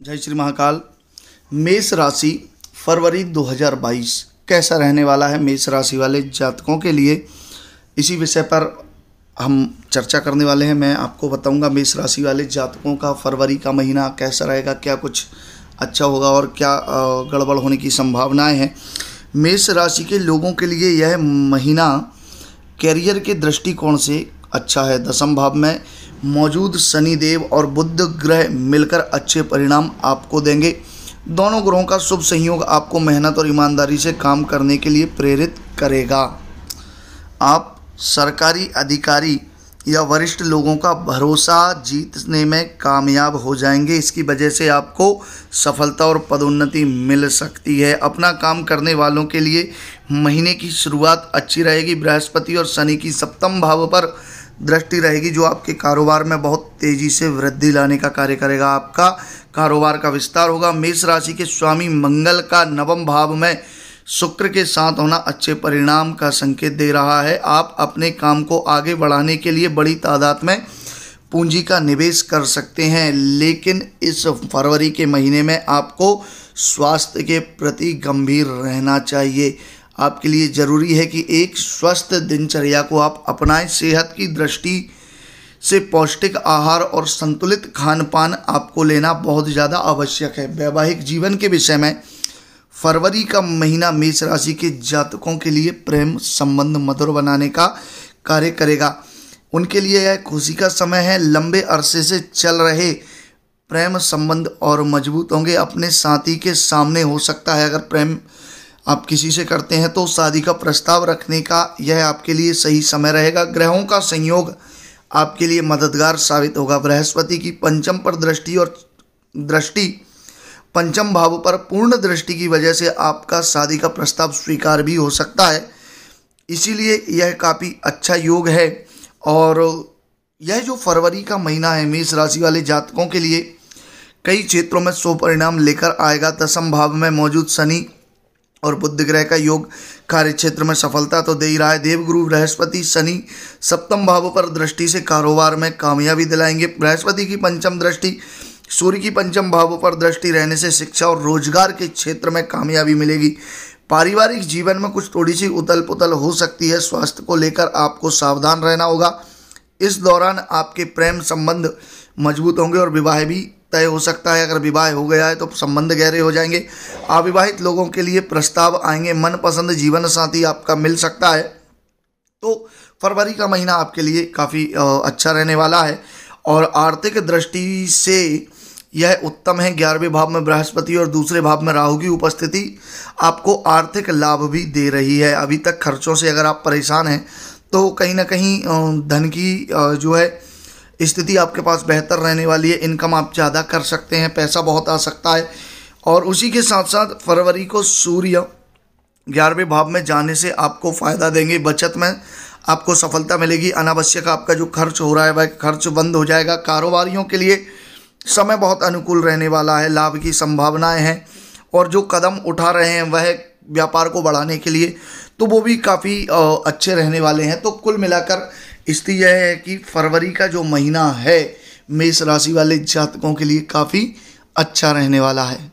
जय श्री महाकाल। मेष राशि फरवरी 2022 कैसा रहने वाला है मेष राशि वाले जातकों के लिए? इसी विषय पर हम चर्चा करने वाले हैं। मैं आपको बताऊँगा मेष राशि वाले जातकों का फरवरी का महीना कैसा रहेगा, क्या कुछ अच्छा होगा और क्या गड़बड़ होने की संभावनाएँ हैं। मेष राशि के लोगों के लिए यह महीना कैरियर के दृष्टिकोण से अच्छा है। दसम भाव में, मौजूद शनिदेव और बुद्ध ग्रह मिलकर अच्छे परिणाम आपको देंगे। दोनों ग्रहों का शुभ संयोग आपको मेहनत और ईमानदारी से काम करने के लिए प्रेरित करेगा। आप सरकारी अधिकारी या वरिष्ठ लोगों का भरोसा जीतने में कामयाब हो जाएँगे। इसकी वजह से आपको सफलता और पदोन्नति मिल सकती है। अपना काम करने वालों के लिए महीने की शुरुआत अच्छी रहेगी। बृहस्पति और शनि की सप्तम भाव पर दृष्टि रहेगी, जो आपके कारोबार में बहुत तेज़ी से वृद्धि लाने का कार्य करेगा। आपका कारोबार का विस्तार होगा। मेष राशि के स्वामी मंगल का नवम भाव में शुक्र के साथ होना अच्छे परिणाम का संकेत दे रहा है। आप अपने काम को आगे बढ़ाने के लिए बड़ी तादाद में पूंजी का निवेश कर सकते हैं, लेकिन इस फरवरी के महीने में आपको स्वास्थ्य के प्रति गंभीर रहना चाहिए। आपके लिए ज़रूरी है कि एक स्वस्थ दिनचर्या को आप अपनाएँ। सेहत की दृष्टि से पौष्टिक आहार और संतुलित खान पान आपको लेना बहुत ज़्यादा आवश्यक है। वैवाहिक जीवन के विषय में फरवरी का महीना मेष राशि के जातकों के लिए प्रेम संबंध मधुर बनाने का कार्य करेगा। उनके लिए यह खुशी का समय है। लंबे अरसे से चल रहे प्रेम संबंध और मज़बूत होंगे। अपने साथी के सामने हो सकता है। अगर प्रेम आप किसी से करते हैं तो शादी का प्रस्ताव रखने का यह आपके लिए सही समय रहेगा। ग्रहों का संयोग आपके लिए मददगार साबित होगा। बृहस्पति की पंचम पर दृष्टि और दृष्टि, पंचम भाव पर पूर्ण दृष्टि की वजह से आपका शादी का प्रस्ताव स्वीकार भी हो सकता है। इसीलिए यह काफ़ी अच्छा योग है और यह जो फरवरी का महीना है, मेष राशि वाले जातकों के लिए कई क्षेत्रों में सो परिणाम लेकर आएगा। दसम भाव में मौजूद शनि और बुद्ध ग्रह का योग कार्य क्षेत्र में सफलता तो दे ही रहा है। देवगुरु बृहस्पति शनि सप्तम भाव पर दृष्टि से कारोबार में कामयाबी दिलाएँगे। बृहस्पति की पंचम दृष्टि, सूर्य की पंचम भाव पर दृष्टि रहने से शिक्षा और रोज़गार के क्षेत्र में कामयाबी मिलेगी। पारिवारिक जीवन में कुछ थोड़ी सी उतल पुतल हो सकती है। स्वास्थ्य को लेकर आपको सावधान रहना होगा। इस दौरान आपके प्रेम संबंध मज़बूत होंगे और विवाह भी तय हो सकता है, अगर विवाह हो गया है तो संबंध गहरे हो जाएँगे। अविवाहित लोगों के लिए प्रस्ताव आएँगे, मनपसंद जीवन साथी आपका मिल सकता है। तो फरवरी का महीना आपके लिए काफ़ी अच्छा रहने वाला है। और आर्थिक दृष्टि से यह उत्तम है, ग्यारहवें भाव में बृहस्पति और दूसरे भाव में राहु की उपस्थिति आपको आर्थिक लाभ भी दे रही है। अभी तक खर्चों से अगर आप परेशान हैं तो कहीं ना कहीं धन की जो है स्थिति आपके पास बेहतर रहने वाली है इनकम आप ज़्यादा कर सकते हैं, पैसा बहुत आ सकता है। और उसी के साथ साथ फरवरी को सूर्य ग्यारहवें भाव में जाने से आपको फ़ायदा देंगे बचत में। आपको सफलता मिलेगी, अनावश्यक आपका जो खर्च हो रहा है, वह खर्च बंद हो जाएगा। कारोबारियों के लिए समय बहुत अनुकूल रहने वाला है, लाभ की संभावनाएँ हैं। और जो कदम उठा रहे हैं, वह व्यापार को बढ़ाने के लिए तो वो भी काफ़ी अच्छे रहने वाले हैं। तो कुल मिलाकर स्थिति यह है कि फरवरी का जो महीना है, मेष राशि वाले जातकों के लिए काफ़ी अच्छा रहने वाला है।